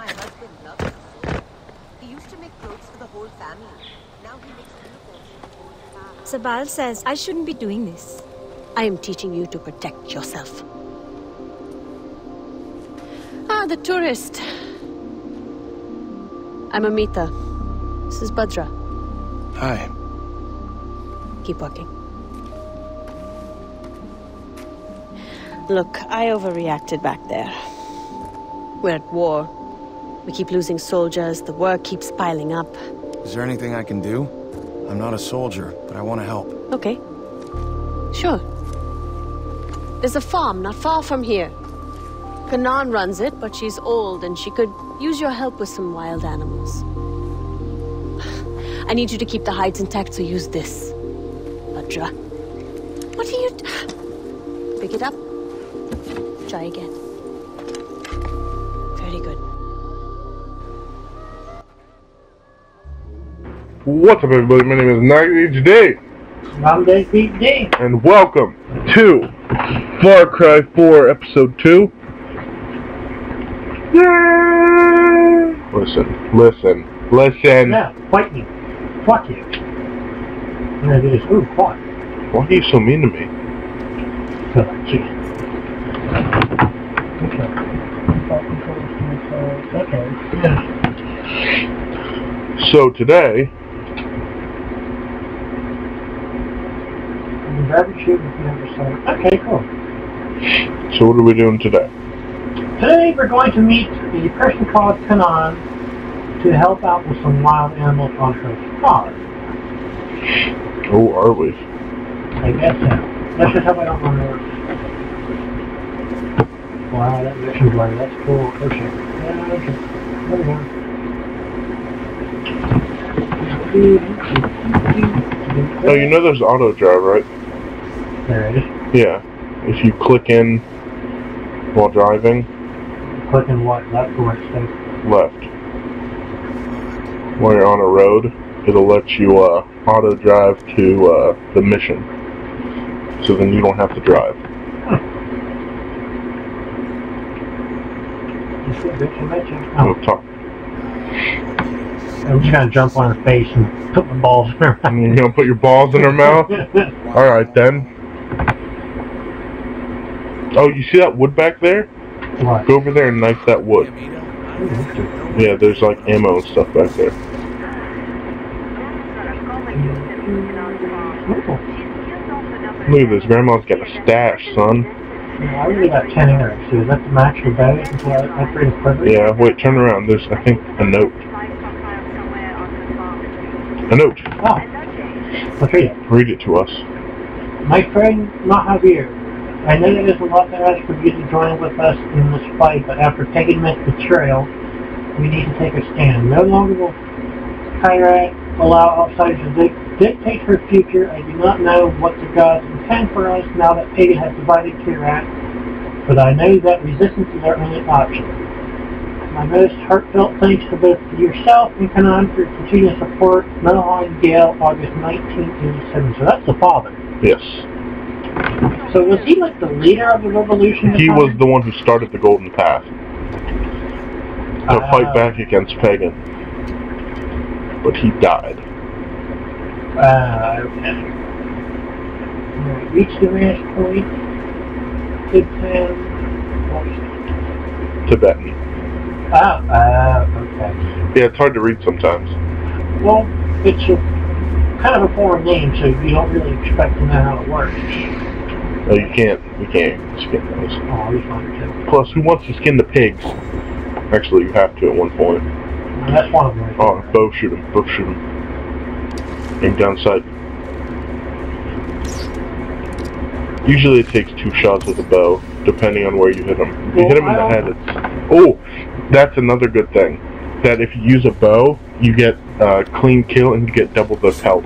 My husband loves it so. He used to make clothes for the whole family. Now he makes uniforms for the whole family. Sabal says I shouldn't be doing this. I am teaching you to protect yourself. Ah, the tourist. I'm Amita. This is Bhadra. Hi. Keep walking. Look, I overreacted back there. We're at war. We keep losing soldiers, the work keeps piling up. Is there anything I can do? I'm not a soldier, but I want to help. Okay. Sure. There's a farm not far from here. Kanan runs it, but she's old and she could use your help with some wild animals. I need you to keep the hides intact, so use this. Bhadra. What are you... Pick it up. Try again. What's up, everybody? My name is Night HD, I'm Dave Pete D. and welcome to Far Cry 4 Episode 2. Yay! Listen, listen, listen. Yeah, fight me. Fuck you. I'm gonna do. Ooh, fuck. Why are you so mean to me? Oh, Chicken. Okay. Okay. Yeah. So today, The garbage chute if you never saw it. Okay, cool. so what are we doing today? Today we're going to meet the person called Kanan to help out with some wild animals on her farm. Oh, are we? I guess so. That's just how I don't remember. Wow, that mission's like, that's cool. Oh shit. Yeah, okay. There we go. Oh, you know there's auto drive, right? Yeah. If you click in while driving, Clicking what? Left or right stick? left. While you're on a road, it'll let you uh, auto drive to uh, the mission. So then you don't have to drive. You see, bitch, I met you. We'll Oh, talk. I'm just gonna jump on her face and put my balls in her mouth. You're gonna put your balls in her mouth? Alright then. Oh, you see that wood back there? what? Go over there and knife that wood. Yeah, there's like ammo and stuff back there. Mm-hmm. Look at this, grandma's got a stash, son. I really got 10 arrows. So is that the max for bag until I upgrade equipment? Yeah, wait, turn around. There's, I think, a note. A note. Oh, let's read it. Read it to us. My friend Mahavir, I know it is a lot to ask for you to join with us in this fight, but after taking betrayal, we need to take a stand. No longer will Kyrat allow outsiders to dictate her future. I do not know what the gods intend for us now that Pagan has divided Kyrat, but I know that resistance is our only option. My most heartfelt thanks to both yourself and Kanan for your continued support. Metalheim Ghale, August 1987. So that's the father. Yes. So was he like the leader of the revolution? He was the one who started the Golden Path. To Ah. fight back against Pagan. But he died. Uh, okay. Reach the ranch point. Tibetan. Ah, uh, okay. Yeah, it's hard to read sometimes. Well, it's a kind of a foreign name, so you don't really expect to know how it works. Oh, you can't, you can't skin those. Oh, be. Plus, who wants to skin the pigs? Actually, you have to at one point. Well, that's one of them. Oh, bow shoot him, bow shoot him. Aim down sight. Usually it takes two shots with a bow, depending on where you hit him. If you hit him in the head, it's... Oh, that's another good thing. That if you use a bow, you get uh, clean kill and you get double the health.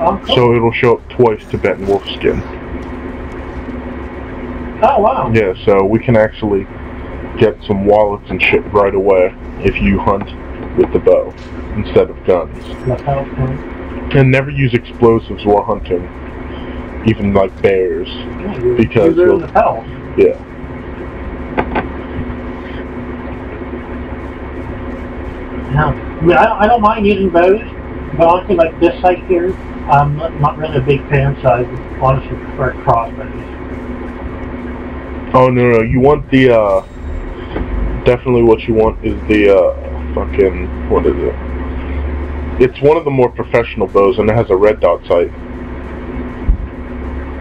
Oh, cool. So it'll show up twice Tibetan wolf skin. oh wow. Yeah, so we can actually get some wallets and shit right away if you hunt with the bow instead of guns. And never use explosives while hunting, even like bears. Yeah, Because you'll- the. Yeah. I mean, I, I don't mind using bows, but honestly, like this site here, I'm not, not really a big fan, so I honestly prefer crossbows. Oh no, no, you want the uh definitely what you want is the uh fucking what is it? It's one of the more professional bows and it has a red dot sight.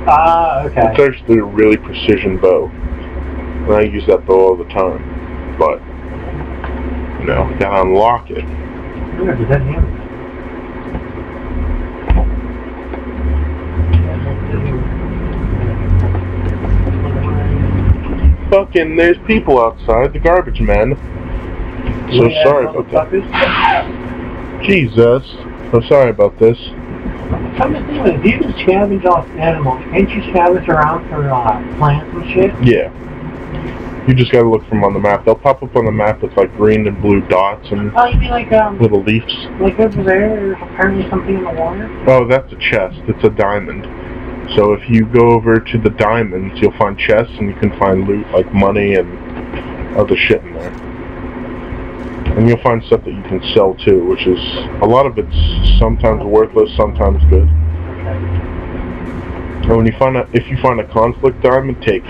Ah, It's okay. actually a really precision bow. And I use that bow all the time. But you know, gotta unlock it. Where did that hammer? Fucking there's people outside, the garbage men. So Yeah, sorry about that. Jesus. So sorry about this. Come to think of it, if you scavenge off animals, can't you scavenge around for uh, plants and shit? Yeah. You just gotta look for them on the map. They'll pop up on the map with like green and blue dots and Oh, you mean like um, little leaves. like over there? There's apparently something in the water. Oh, that's a chest. It's a diamond. So if you go over to the diamonds, you'll find chests and you can find loot like money and other shit in there. And you'll find stuff that you can sell too, which is a lot of it's sometimes worthless, sometimes good. And when you find a, if you find a conflict diamond, take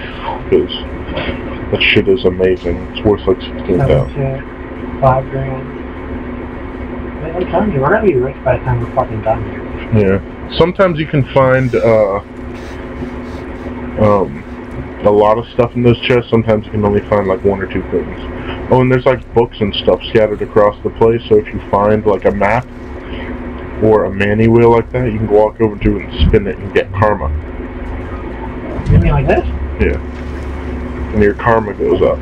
because that shit is amazing. It's worth like sixteen Seven, thousand. shit, five grand. I'm telling you, we're gonna be rich by the time we're fucking done here. Yeah. Sometimes you can find uh, um, a lot of stuff in those chests. Sometimes you can only find like one or two things. Oh, and there's like books and stuff scattered across the place. So if you find like a map or a mani wheel like that, you can walk over to it and spin it and get karma. You mean like this? Yeah. And your karma goes up.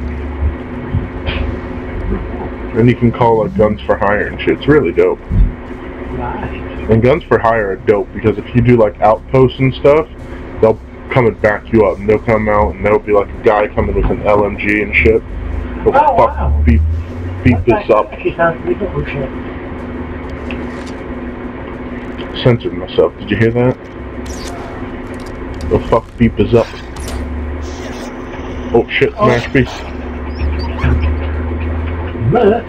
And you can call like guns for hire and shit. It's really dope. Nice. And guns for hire are dope because if you do like outposts and stuff, they'll come and back you up. And they'll come out and there'll be like a guy coming with an LMG and shit. He'll Oh, fuck wow. beat beat this up. Actually sounds pretty cool. Shit. Censored myself. Did you hear that? He'll fuck beat this up. Oh shit, Oh. smash beast. No,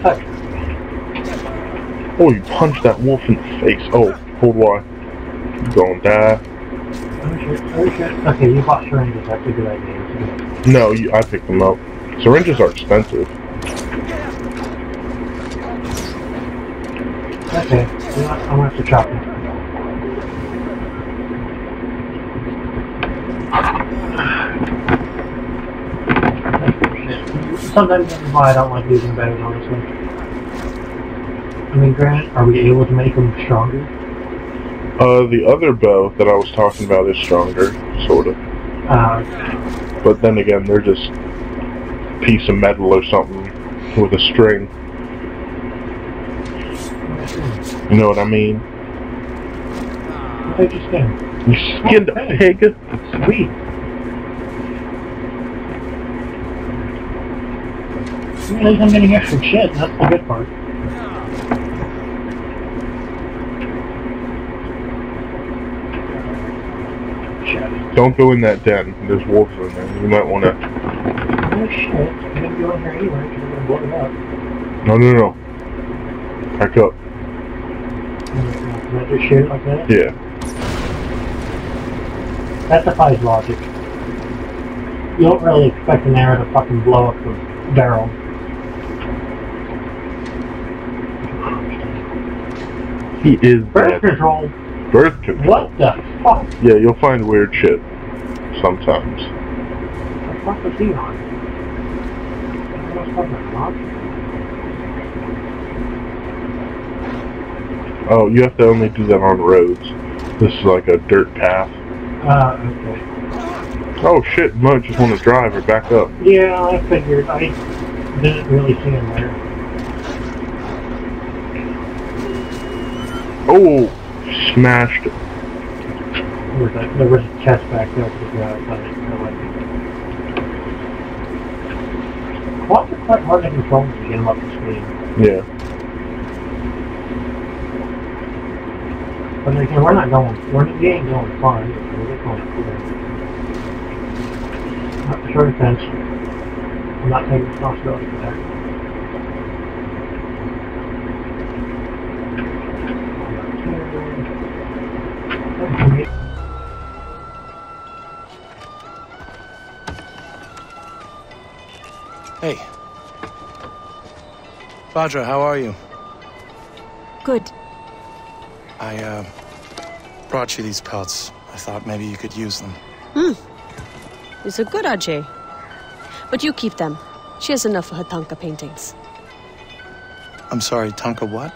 Oh, you punched that wolf in the face. Oh, hold Y. You gonna die. oh shit, oh shit. Okay, you bought syringes, that's a good idea. No, you, I picked them up. Syringes are expensive. Okay, you know what, I'm gonna have to chop it. Sometimes that's why I don't like using bows, honestly. I mean, Grant, are we able to make them stronger? Uh, the other bow that I was talking about is stronger, sort of. Uh, But then again, they're just a piece of metal or something with a string. You know what I mean? what did you skin? You skinned a pig. Sweet. At least I'm getting extra shit, that's the good part. Shit. Don't go in that den. There's wolves in there. You might want to. Oh shit, I'm gonna go in here anyway, because I'm gonna blow it up. No, no, no. Back up. Can I just shoot like that? Yeah. That defies logic. You don't really expect an arrow to fucking blow up the barrel. He is Birth control, Birth control. what the fuck? Yeah, you'll find weird shit. Sometimes. The fuck was he on? What the fuck was he on? Oh, you have to only do that on roads. This is like a dirt path. Uh, okay. Oh shit, Mud just want to drive or back up. Yeah, I figured. I didn't really see him there. Oh, smashed it. There was a, there was a chest back there to the ground. but I didn't like it. Quads are quite hard to control to get them up to speed. Yeah. But again, we're not going, we're, we ain't going far. We're just going clear. Not the short fence. I'm not taking responsibility for that. Bhadra, how are you? Good. I, uh, brought you these pelts. I thought maybe you could use them. Hmm. These are good, Ajay. But you keep them. She has enough of her Thangka paintings. I'm sorry, Tonka what?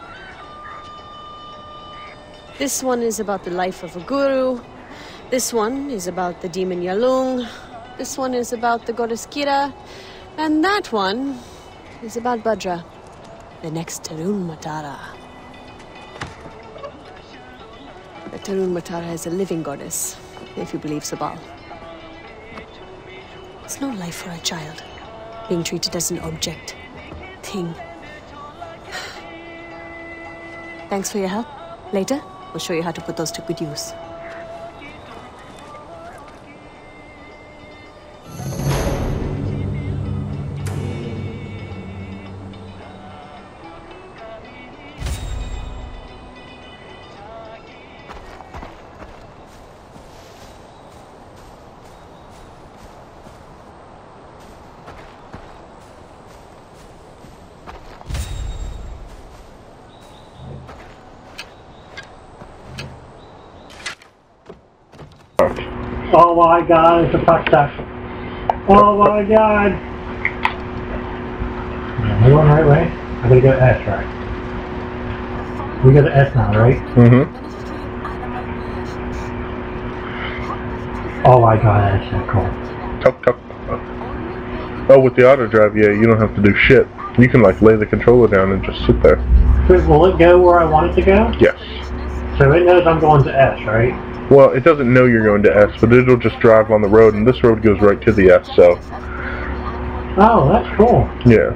This one is about the life of a guru. This one is about the demon Yalung. This one is about the goddess Kira. And that one is about Bhadra, the next Tarun Matara. The Tarun Matara is a living goddess, if you believe Sabal. It's no life for a child, being treated as an object, thing. Thanks for your help. Later, we'll show you how to put those to good use. God, it's a fuck stuff. Oh my god. Am I going the right way? I gotta go to S, right? We go to S now, right? Mm-hmm. Oh my god, that's so cool. Tuck, tuck. Oh, with the auto drive, yeah, you don't have to do shit. You can like lay the controller down and just sit there. So will it go where I want it to go? Yes. So it knows I'm going to S, right? Well, it doesn't know you're going to S, but it'll just drive on the road, and this road goes right to the S. So, Oh, that's cool. yeah.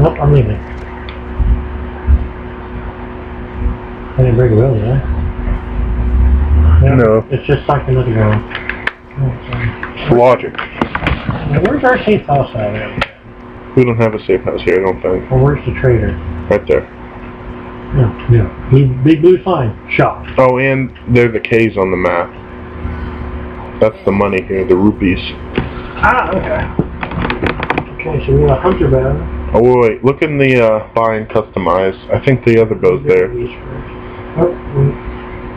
Nope, I'm leaving. I didn't break a wheel, did I? No. It's just like another one. It's logic. Now, where's our safe house at? We don't have a safe house here, I don't think. Or where's the trader? Right there. No, no. He, big blue sign. Shop. Oh, and they're the K's on the map. That's the money here, the rupees. Ah, okay. Okay, so we got a hunter bow. Oh, wait, wait. Look in the uh, buy and customize. I think the other bow's there. Oh, wait.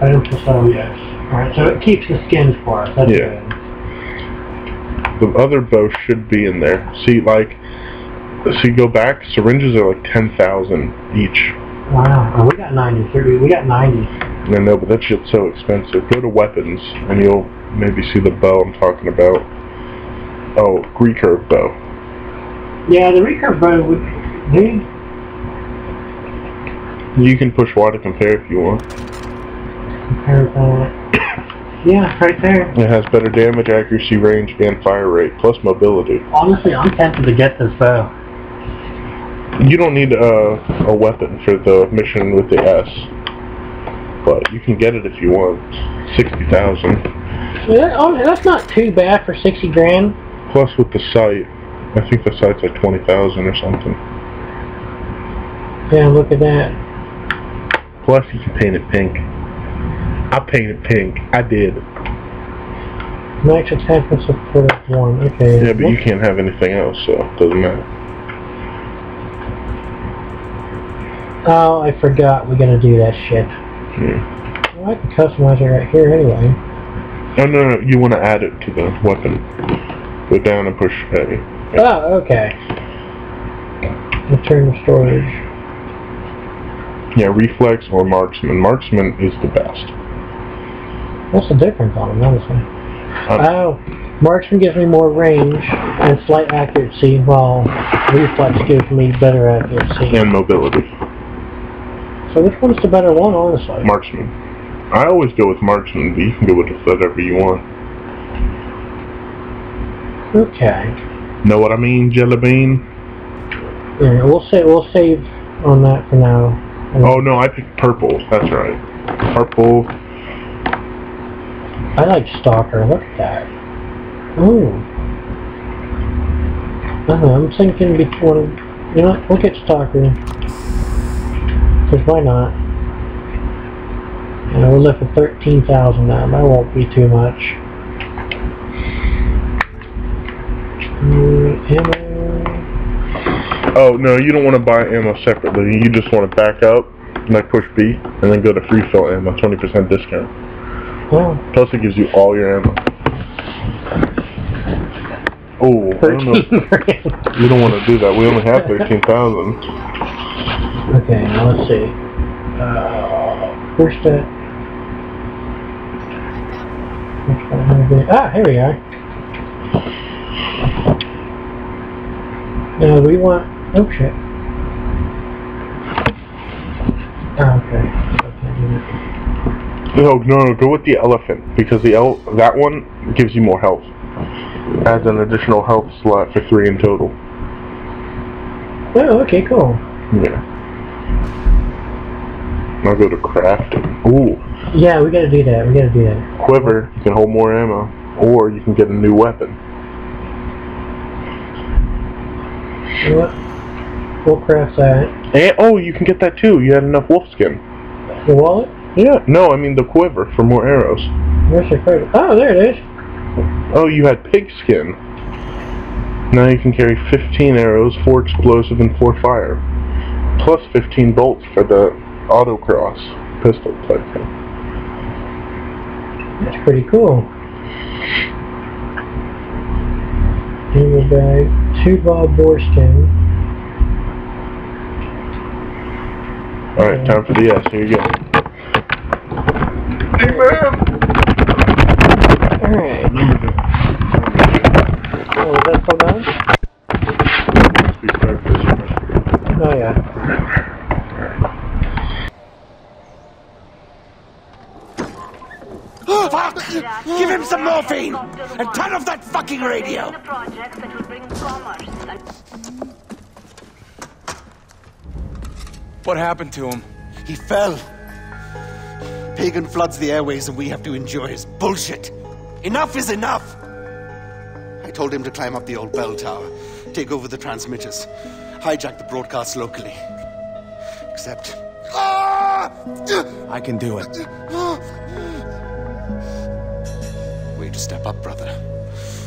Item to sell, yes. Alright, so it keeps the skins for us. That's Yeah. good. The other bow should be in there. See, like, see, go back. Syringes are like 10,000 each. Wow. We got 93. We got 90. I know, but that shit's so expensive. Go to weapons, and you'll maybe see the bow I'm talking about. Oh, recurve bow. Yeah, the recurve bow would... Dude, You can push Y to compare if you want. compare that. yeah, right there. It has better damage, accuracy, range, and fire rate, plus mobility. Honestly, I'm tempted to get this bow. You don't need a, a weapon for the mission with the S, but you can get it if you want. 60,000. Yeah, oh, that's not too bad for 60 grand. Plus with the sight, I think the sight's like 20,000 or something. Yeah, look at that. Plus you can paint it pink. I painted pink. I did. Max attack and support one. Okay. Yeah, but you can't have anything else, so it doesn't matter. Oh, I forgot we gotta do that shit. Hmm. Well, I can customize it right here anyway. Oh no, no, you want to add it to the weapon. Go down and push A. Oh, okay. Return to storage. Yeah, reflex or marksman. Marksman is the best. What's the difference on them, honestly? Um, Oh, marksman gives me more range and slight accuracy, while reflex gives me better accuracy. and mobility. So which one's the better one, honestly? Marksman. I always go with marksman, but you can go with whatever you want. Okay. Know what I mean, Jelly Bean? Yeah, we'll say we'll save on that for now. Oh no, I picked purple. That's right. Purple. I like Stalker. Look at that. Ooh. Uh-huh, I'm thinking between. You know, look at Stalker. Cause why not? And we're left with 13,000 now. That won't be too much. Mm, ammo. Oh no, you don't want to buy ammo separately. You just want to back up, like push B, and then go to free fill ammo, 20% discount. Oh, Plus it gives you all your ammo. Oh, I don't know. You don't want to do that. We only have 13,000. Okay, now let's see. Uh, where's that? Which one have Ah, here we are. Now we want. Oh shit. Ah, okay. Okay, do that. No, no, no, go with the elephant because the el that one gives you more health. Adds an additional health slot for three in total. Oh, okay, cool. Yeah. Now go to crafting. Ooh, Yeah, we gotta do that. We gotta do that. quiver. You can hold more ammo, or you can get a new weapon. What? We'll craft that. And oh, you can get that too. You had enough wolf skin. The wallet? Yeah. No, I mean the quiver for more arrows. Where's the credit? Oh, there it is. Oh, you had pig skin. Now you can carry 15 arrows, 4 explosive, and 4 fire. Plus 15 bolts for the autocross pistol type thing. That's pretty cool. Ammo bag, two Bob Borskin. Alright, time for the S. Here you go. Hey, man! Alright. Oh, is that so nice? Oh, yeah. Fuck! Give him some morphine! And turn off that fucking radio! What happened to him? He fell. Pagan floods the airways and we have to endure his bullshit. Enough is enough! I told him to climb up the old bell tower, take over the transmitters, hijack the broadcast locally. Except. I can do it. Way to step up, brother.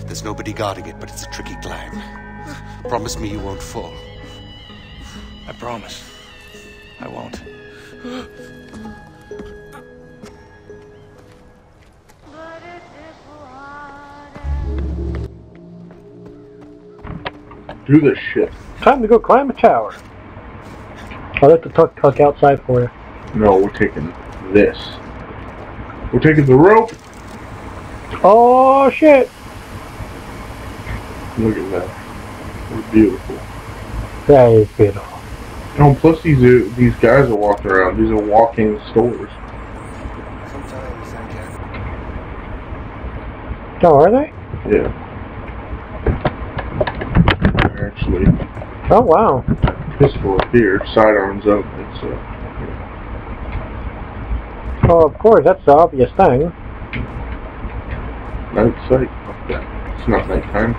There's nobody guarding it, but it's a tricky climb. Promise me you won't fall. I promise. I won't. Do this shit. Time to go climb a tower. I'll let the tuck tuck outside for you. No, we're taking this. We're taking the rope. Oh, shit! Look at that. We're beautiful. That is beautiful. Oh, plus these are, these guys are walking around. These are walking stores. Sometimes I. Oh, are they? Yeah. Actually Oh, wow. pistol up here, sidearms up. It's uh, Oh, of course, that's the obvious thing. night sight. Fuck. It's not nighttime.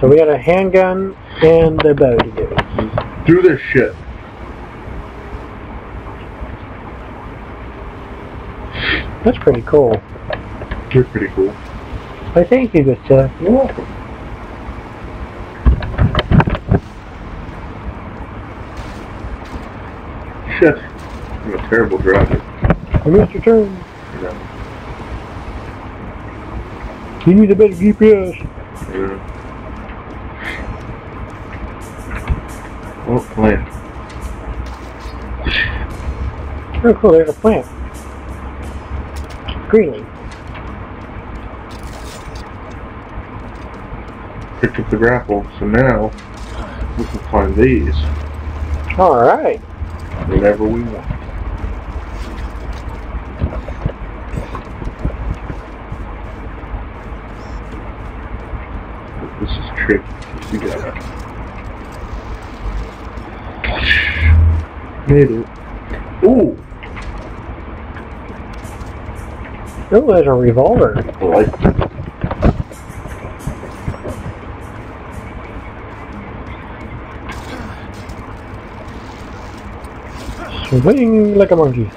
So we got a handgun and a bow to do. Do this shit. That's pretty cool. You're pretty cool. I thank you, good sir. You're welcome. Shit. I'm a terrible driver. You missed your turn. You. You need a better GPS. Yeah. Oh, plant. Oh, cool, there's a plant. Greenleaf. Picked up the grapple, so now we can find these Alright. whenever we want. This is tricky. You got it. Made it. Ooh! Oh, there's a revolver. Like. Swing like a monkey.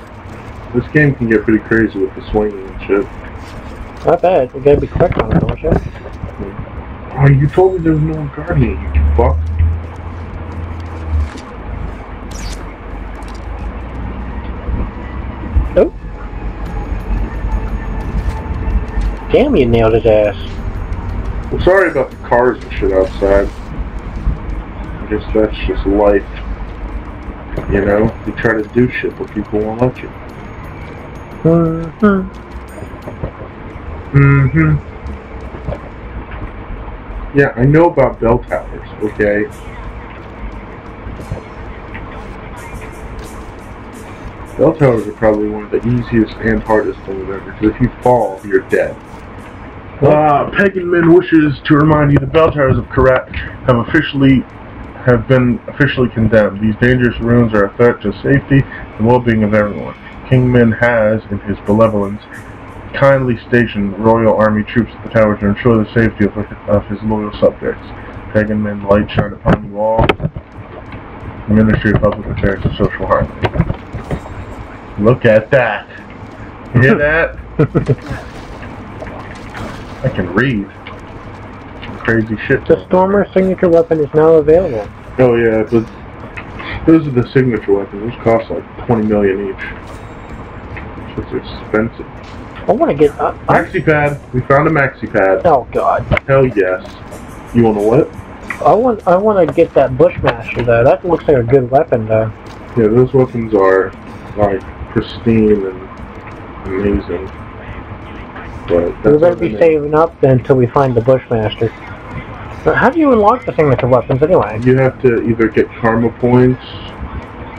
This game can get pretty crazy with the swinging and shit. Not bad. You gotta be quick on it, don't you? Oh, you told me there was no you, you fuck. Nope. Damn, you nailed his ass. I'm sorry about the cars and shit outside. I guess that's just life. You know? You try to do shit, but people won't let you. Mm-hmm. Mm-hmm. Yeah, I know about bell towers, okay? Bell towers are probably one of the easiest and hardest things ever, because if you fall, you're dead. Uh, Pagan Min wishes to remind you the bell towers of Kyrat have officially have been officially condemned. These dangerous ruins are a threat to safety and well-being of everyone. King Min has, in his benevolence, kindly stationed Royal Army troops at the tower to ensure the safety of, of his loyal subjects. Pagan Min light shine upon you all. Ministry of Public Affairs and Social Harmony. Look at that. You hear that? I can read. Some crazy shit. The Stormer signature weapon is now available. Oh yeah, but those are the signature weapons. Those cost like 20 million each. It's expensive. I want to get. Uh, I, Maxi pad. We found a maxi pad. oh God. Hell yes. You want to what? I want. I want to get that Bushmaster though. That looks like a good weapon though. Yeah, those weapons are like pristine and amazing. But We better be saving up then until we find the Bushmaster. But how do you unlock the signature weapons anyway? You have to either get karma points,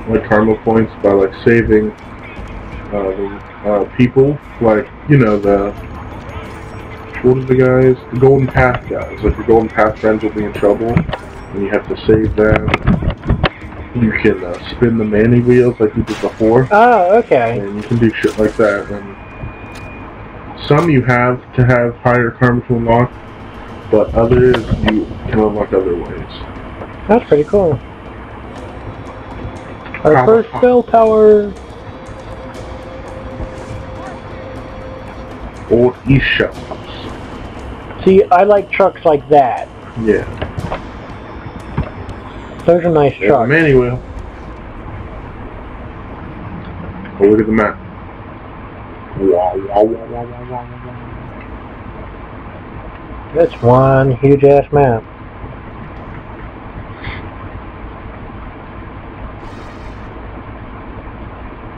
like karma points by like saving uh, the, uh, people, like you know the what are the guys? The Golden Path guys. Like your Golden Path friends will be in trouble, and you have to save them. You can uh, spin the mani wheels like you did before, Oh, okay. and you can do shit like that. And some you have to have higher karma to unlock, but others you can unlock other ways. That's pretty cool. Our first bell tower. Old East Shops. See, I like trucks like that. Yeah. Those are nice There's a trucks. wheel. Oh, look at the map. Wow, wow, wow, wow, wow, wow, wow. That's one huge ass map.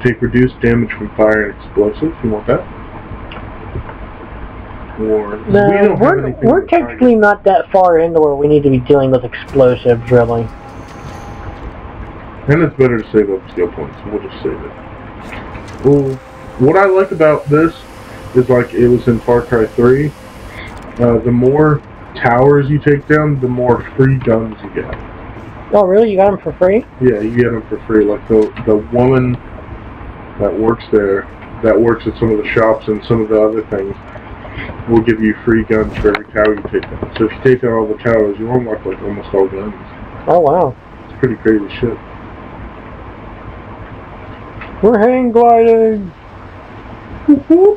Take reduced damage from fire and explosives. You want that? Or we don't we're, we're with target. technically not that far into where we need to be dealing with explosives, really. And it's better to save up skill points. We'll just save it. Well, what I like about this is like it was in Far Cry 3. Uh, the more towers you take down, the more free guns you get. Oh, really? You got them for free? Yeah, you get them for free. Like the the woman that works there, that works at some of the shops and some of the other things, will give you free guns for every tower you take down. So if you take down all the towers, you unlock like almost all guns. Oh, wow. It's pretty crazy shit. We're hang gliding. Oh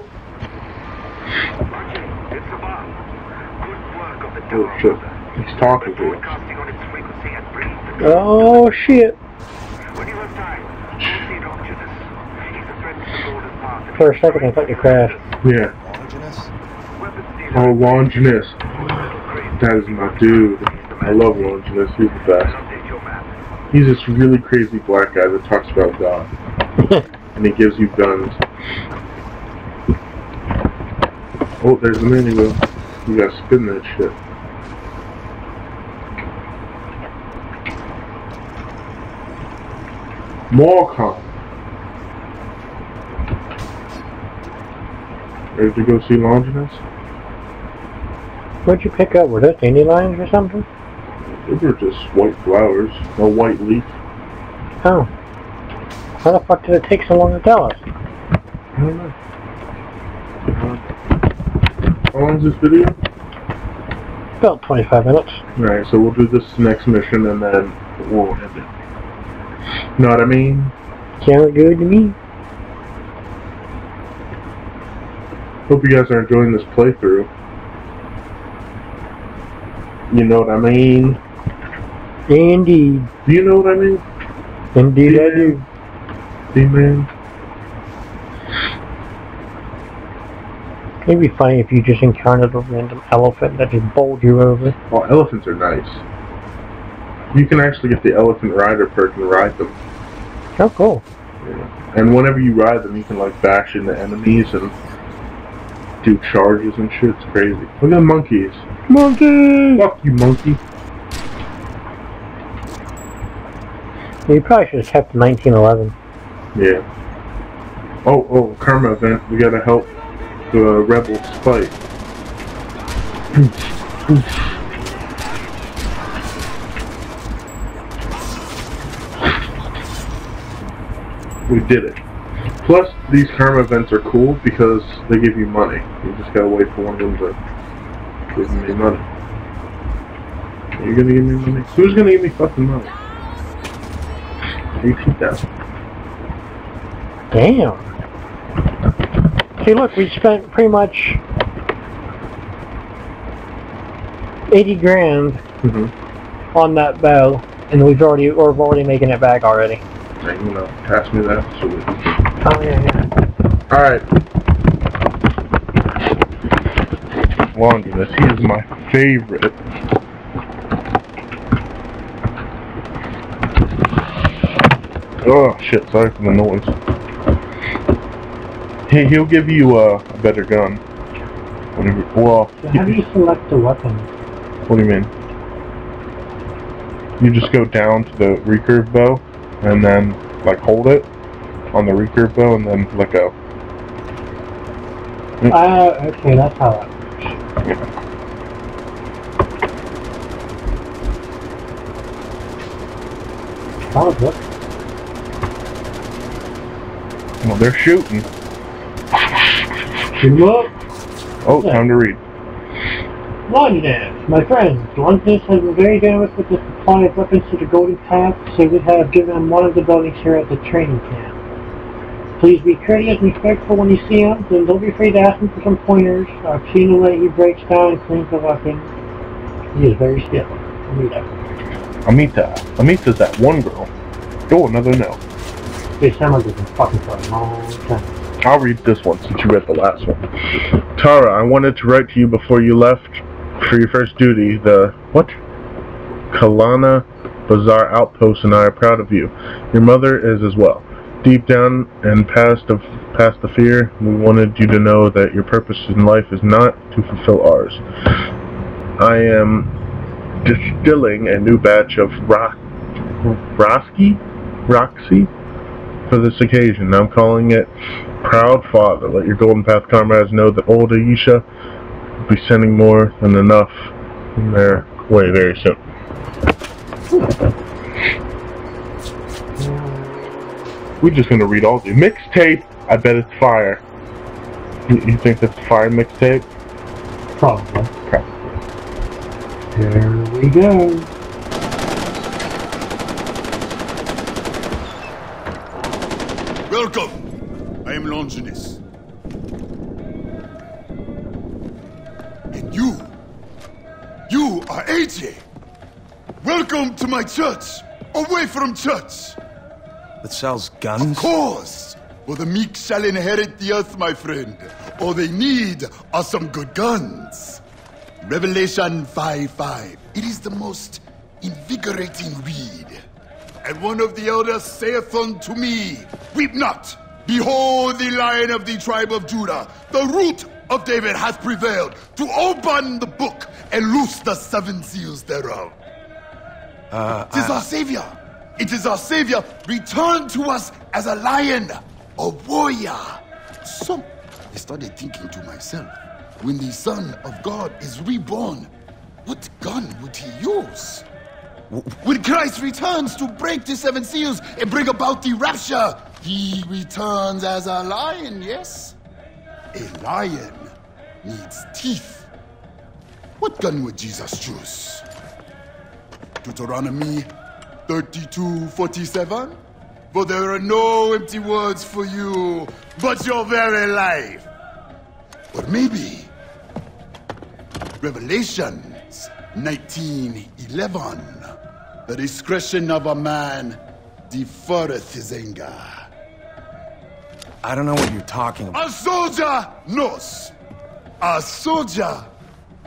shit. He's talking to us. Oh, shit. For a second, I thought you crashed. Yeah. Oh, Longinus. That is my dude. I love Longinus. He's the best. He's this really crazy black guy that talks about God. and he gives you guns. Oh, there's the wheel. You gotta spin that shit. Morcom. Ready to go see Longinus? What'd you pick up? Were those dandelions or something? Those are just white flowers, no white leaf. Oh. How the fuck did it take so long to tell us? I don't know. How long is this video? About 25 minutes. Alright, so we'll do this next mission and then we'll end it. Know what I mean? Sounds good to me. Hope you guys are enjoying this playthrough. You know what I mean? Indeed. Do you know what I mean? Indeed I do. D-Man? It'd be funny if you just encountered a random elephant that just bowled you over. Well, elephants are nice. You can actually get the elephant rider perk and ride them. Oh, cool. Yeah. And whenever you ride them, you can like bash into enemies and do charges and shit. It's crazy. Look at monkeys. Monkey! Fuck you, monkey. You probably should have kept 1911. Yeah. Oh, oh, karma event. We gotta help the rebels fight. we did it. Plus, these karma events are cool because they give you money. You just gotta wait for one of them to give me money. Are you gonna give me money? Who's gonna give me fucking money? 18,000. Damn. See, look, we spent pretty much 80 grand Mm-hmm. on that bow, and we've already, we're already making it back already. Hey, you know, pass me that. So we Oh, yeah, yeah. Alright. Longinus, he is my favorite. Oh shit, sorry for the noise. He, he'll give you uh, a better gun. Whenever, well, So how do you select the weapon? what do you mean? You just go down to the recurve bow and then like hold it on the recurve bow and then let go. Ah, okay, that's how that works. Oh, look. Well, they're shooting. Luck. Oh, time to read. One Longinus, my friends, Longinus has been very generous with the supply of weapons to the Golden Path, so we have given him one of the buildings here at the training camp. Please be courteous and respectful when you see him, and don't be afraid to ask him for some pointers. I've seen the way he breaks down and cleans the weapon. He is very still. Amita. Amita. Amita's that one girl. Oh, another no. They sound like been fucking for a long time. I'll read this one since you read the last one. Tara, I wanted to write to you before you left for your first duty. The what? Kalana Bazaar Outpost and I are proud of you. Your mother is as well. Deep down and past of past the fear, we wanted you to know that your purpose in life is not to fulfill ours. I am distilling a new batch of rock, Roski, Roxy, for this occasion. I'm calling it Proud Father. Let your Golden Path comrades know that old Aisha will be sending more than enough in their way very soon. We're just gonna read all the mixtape. I bet it's fire. You, you think that's fire mixtape? Probably. Probably. There we go. Welcome. I am Longinus. And you, you are Ajay. Welcome to my church. Away from church. That sells guns? Of course. For the meek shall inherit the earth, my friend. All they need are some good guns. Revelation 5 5. It is the most invigorating read. And one of the elders saith unto me, Weep not. Behold, the lion of the tribe of Judah, the root of David, hath prevailed to open the book and loose the seven seals thereof. Uh, It is our Savior. It is our Savior returned to us as a lion, a warrior. So, I started thinking to myself, when the Son of God is reborn, what gun would he use? When Christ returns to break the seven seals and bring about the rapture, he returns as a lion, yes? A lion needs teeth. What gun would Jesus choose? Deuteronomy 32 47? for there are no empty words for you, but your very life. But maybe Revelations 1911. The discretion of a man deferreth his anger. I don't know what you're talking about. A soldier knows. A soldier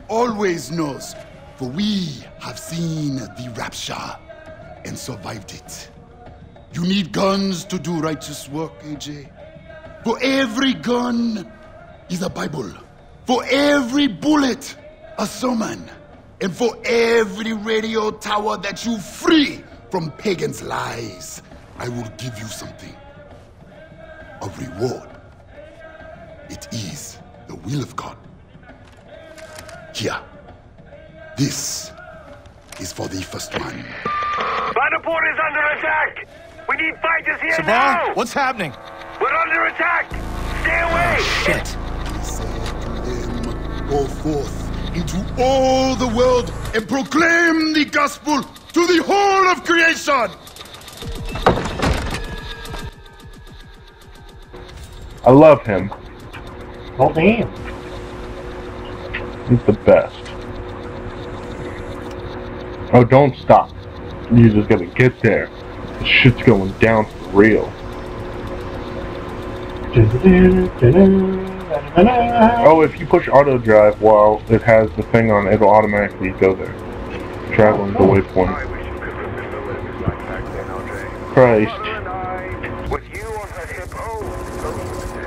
always knows. For we have seen the rapture and survived it. You need guns to do righteous work, Ajay. For every gun is a Bible. For every bullet, a sermon. And for every radio tower that you free from Pagan's lies, I will give you something. A reward. It is the will of God. Here. This is for the first one. Banapur is under attack! We need fighters here Sabal, now! what's happening? We're under attack! Stay away! Oh, shit. He said to them, Go forth into all the world and proclaim the gospel to the whole of creation. I love him. Oh, damn. He's the best. Oh, don't stop. You just gotta get there. This shit's going down for real. Oh, if you push auto drive while it has the thing on, it'll automatically go there. Traveling the waypoint. Christ.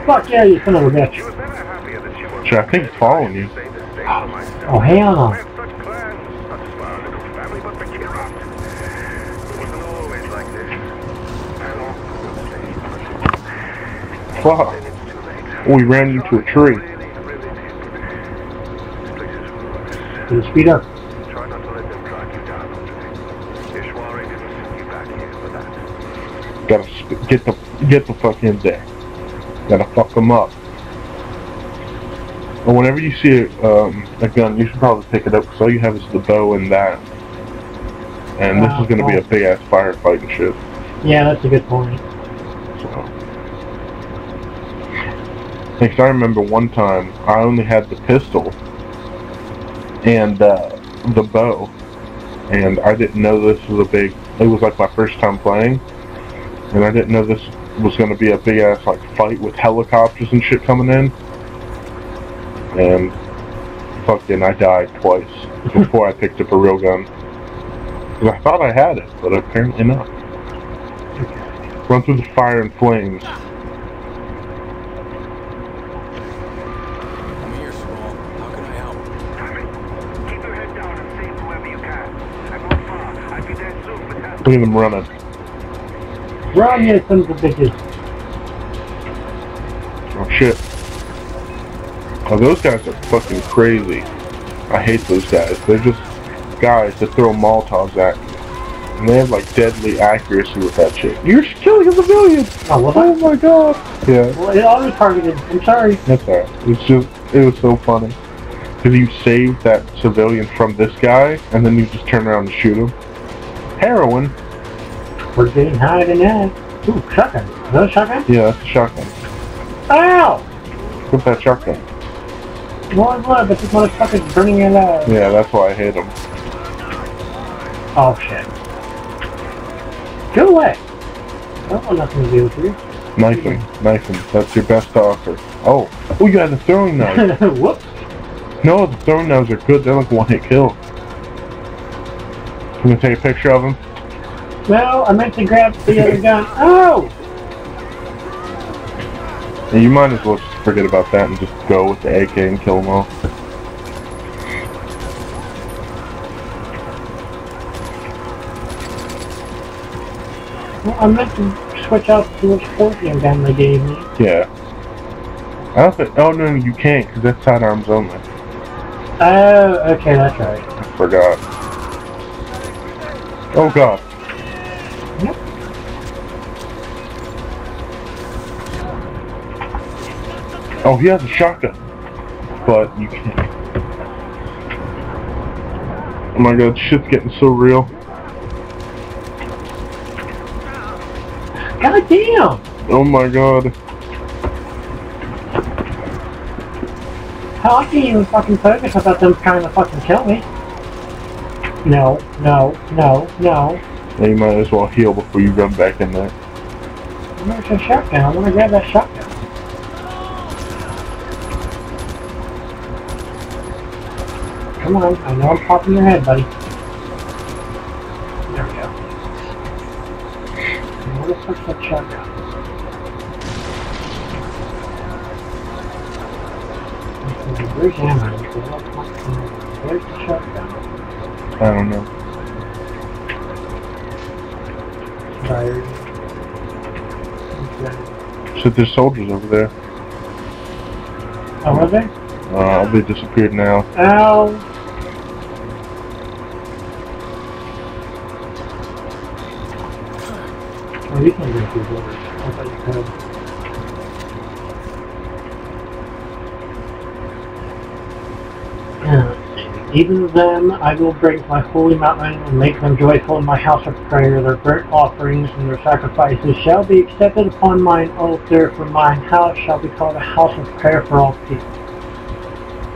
Fuck yeah, you son of a bitch. she was never happier that was I think it's following you. say the same for myself. Oh, hell no. I have such plans, not just for our little family, but for Kyrat. It wasn't always like this. And all will stay. Fuck. Then it's too late. Oh, we ran into a tree. Really, really need to This place is ruinous. Can you speed up? Try not to let them drag you down onto it. Ishwari didn't send you back here for that. Gotta sp- get the get the fuck in there. Gotta fuck them up. And whenever you see a, um, a gun, you should probably pick it up because all you have is the bow and that. And this is gonna be a big ass firefight and shit. Yeah, that's a good point. So. Because I remember one time I only had the pistol and uh, the bow, and I didn't know this was a big. It was like my first time playing, and I didn't know this was going to be a big ass like fight with helicopters and shit coming in. And fucking, I died twice before I picked up a real gun. 'Cause I thought I had it, but apparently not. Run through the fire and flames. I'm here, Saul. How can I help? Keep your head down and save whoever you can. I'm not far. I'll be there soon with help. Look at them running. Run, you sons of bitches. Oh shit. Oh, those guys are fucking crazy. I hate those guys. They're just guys that throw Molotovs at you. And they have like deadly accuracy with that shit. You're killing a civilian! Oh? Oh my god! Yeah, Well, it auto-targeted. I'm sorry. that's alright. It's just, it was so funny. Because you saved that civilian from this guy, and then you just turn around and shoot him. Heroin? We're getting higher than that. Ooh, shotgun. Is that a shotgun? Yeah, that's a shotgun. Ow! Put that shotgun. More blood, but this motherfucker's burning your alive. Yeah, that's why I hate him. Oh, shit. Go away. I don't want nothing to do with you. Knife him. Knife him. That's your best offer. Oh. Oh, you had the throwing knife. Whoops. No, the throwing knives are good. They're like one hit kill. You gonna take a picture of him? No, I meant to grab the other gun. Oh! Yeah, you might as well just forget about that and just go with the AK and kill them all. Well, I meant to switch out to which 14 gun they gave me. Yeah. I don't think. Oh no, you can't because that's sidearms only. Oh, okay, that's right. I forgot. Oh god. Oh, he has a shotgun, but you can't. Oh my god, shit's getting so real. God damn! Oh my god. How I can't even fucking focus without them trying to fucking kill me. No, no, no, no. Now you might as well heal before you run back in there. Where's the shotgun? I want to grab that shotgun. Come on, I know I'm popping your head, buddy. There we go. Now let's push that shotgun. Where's ammo? Where's the shotgun? I don't know. Tired. Okay. So there's soldiers over there. Oh, was there? Uh, they disappeared now. Ow! I thought you. Even then, I will break my holy mountain and make them joyful in my house of prayer. Their burnt offerings and their sacrifices shall be accepted upon mine altar, for mine house shall be called a house of prayer for all people.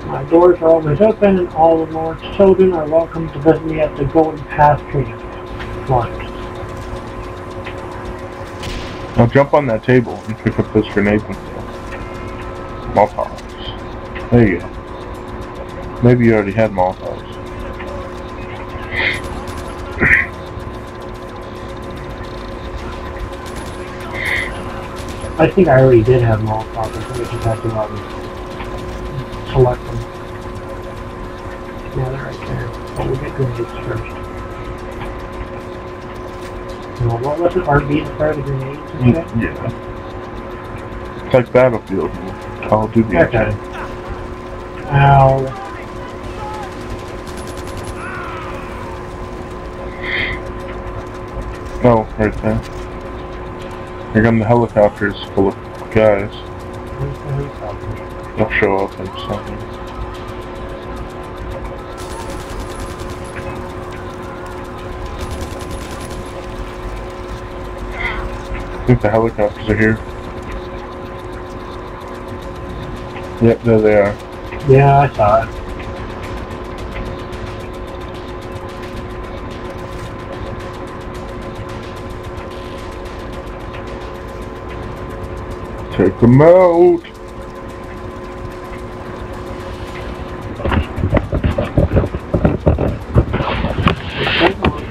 My doors are always open, and all the Lord's children are welcome to visit me at the Golden Path Training Camp. Now jump on that table and pick up those grenades and stuff. Molotovs. There you go. Maybe you already had Molotovs. I think I already did have Molotov. I think I just have to um, select them. Yeah, they're right there. But we'll get grenades first. No, what was it? RB to fire the grenades and shit? Mm, Yeah. It's like Battlefield. Call of Duty. Okay. Ow. Oh, right there. Here come the helicopters full of guys. Where's the helicopter? They'll show up in a think the helicopters are here. Yep, there they are. Yeah, I saw it. Take them out!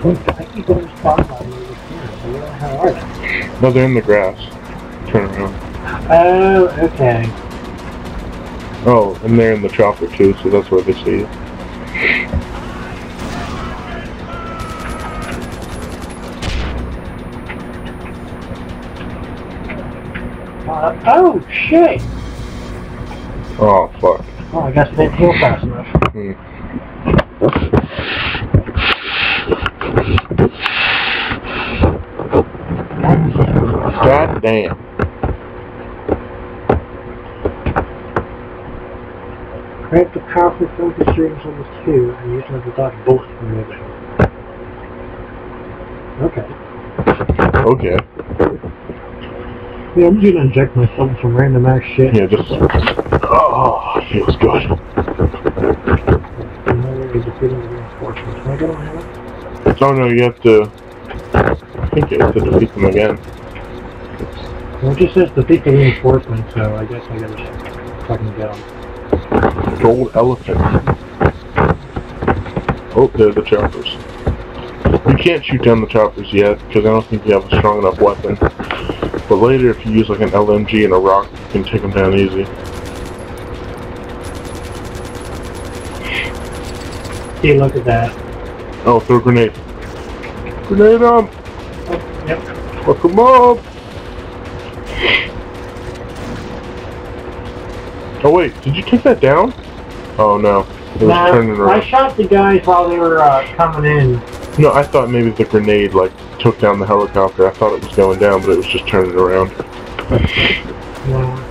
I keep getting spotlight over here. Where the hell are they? No, they're in the grass. Turn around. Oh, okay. Oh, and they're in the chopper too, so that's where they see you. Uh, oh, shit! Oh, fuck. Oh, I guess I didn't heal fast enough. Hmm. Damn. Crank the powerful focus rings on the two and use them to dodge both from moving. Okay. Okay. Yeah, I'm just gonna inject myself with some random ass shit. Yeah, just. Oh, feels good. I'm already defeating the reinforcements. Can I get on him? Oh no, you have to. I think you have to defeat them again. Well, it just says the defeat the reinforcements, so I guess I gotta fucking get them. Gold elephant. Oh, they're the choppers. You can't shoot down the choppers yet, because I don't think you have a strong enough weapon. But later, if you use like an LMG and a rock, you can take them down easy. See, look at that. Oh, throw a grenade. Grenade them! Oh, yep. Fuck them up! Oh wait, did you take that down? Oh no, it was turning I shot the guys while they were uh, coming in. No, I thought maybe the grenade like took down the helicopter. I thought it was going down, but it was just turning around. Yeah.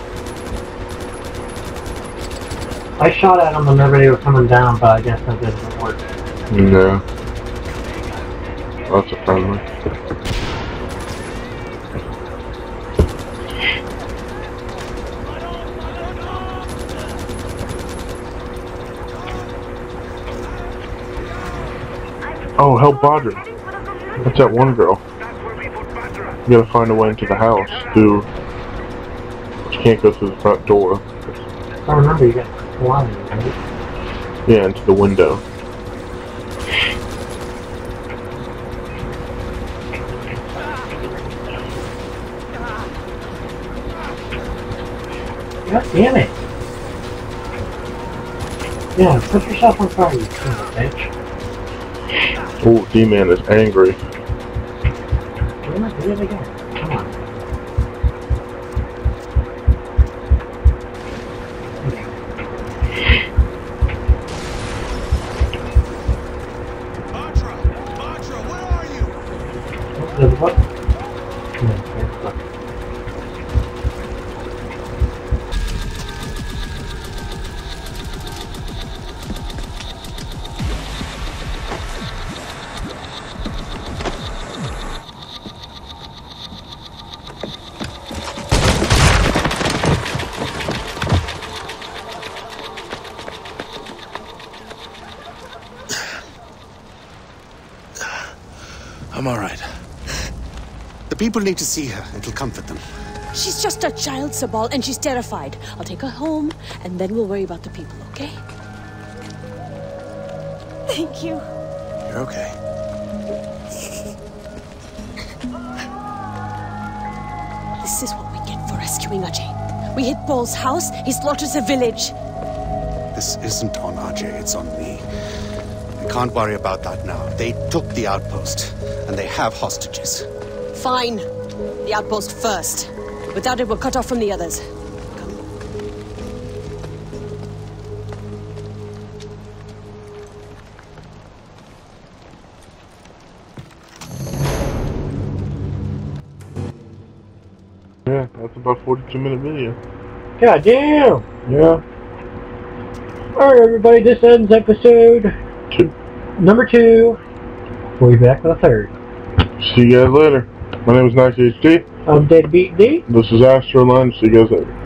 I shot at them whenever they were coming down, but I guess that didn't work. No. That's a friendly. Oh, help Bhadra. That's that one girl. That's where we put Bhadra. You gotta find a way into the house through. You can't go through the front door. I remember you got blind, right? Yeah, into the window. God damn it. Yeah, put yourself on fire, you son of a bitch. Oh, D-Man is angry. Do it again. Come on. People need to see her. It'll comfort them. She's just a child, Sabal, and she's terrified. I'll take her home, and then we'll worry about the people, okay? Thank you. You're okay. This is what we get for rescuing Ajay. We hit Paul's house, he slaughters a village. This isn't on Ajay, it's on me. We can't worry about that now. They took the outpost, and they have hostages. Fine. The outpost first. Without it, we're cut off from the others. Yeah, that's about 42 minute video. God damn! Yeah. Alright, everybody, this ends episode Two. number two. We'll be back with the third. See you guys later. My name is Nice HD. I'm Data Beat D. This is Astro Lunch. See you guys later.